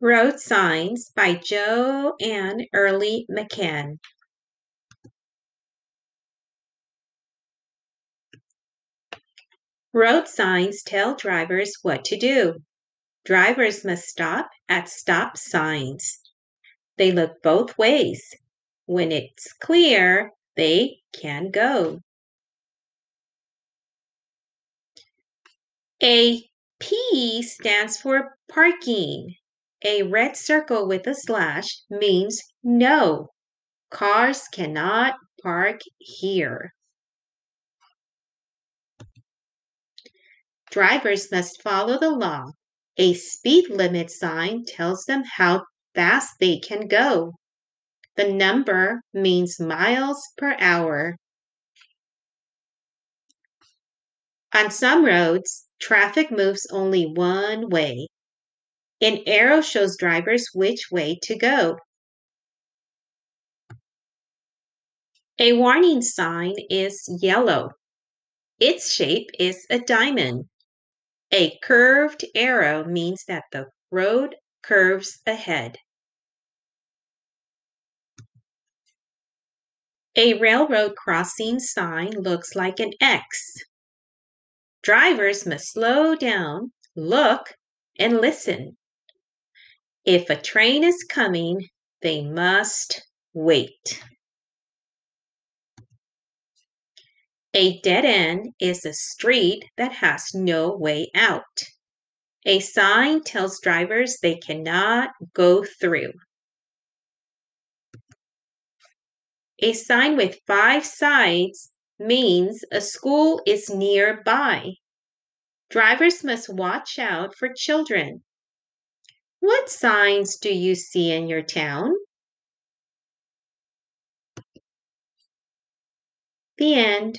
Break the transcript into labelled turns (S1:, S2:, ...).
S1: Road Signs by Joe and Early McCann. Road signs tell drivers what to do. Drivers must stop at stop signs. They look both ways. When it's clear, they can go. A P stands for parking. A red circle with a slash means no. Cars cannot park here. Drivers must follow the law. A speed limit sign tells them how fast they can go. The number means miles per hour. On some roads, traffic moves only one way. An arrow shows drivers which way to go. A warning sign is yellow. Its shape is a diamond. A curved arrow means that the road curves ahead. A railroad crossing sign looks like an X. Drivers must slow down, look, and listen. If a train is coming, they must wait. A dead end is a street that has no way out. A sign tells drivers they cannot go through. A sign with five sides means a school is nearby. Drivers must watch out for children. What signs do you see in your town? The end.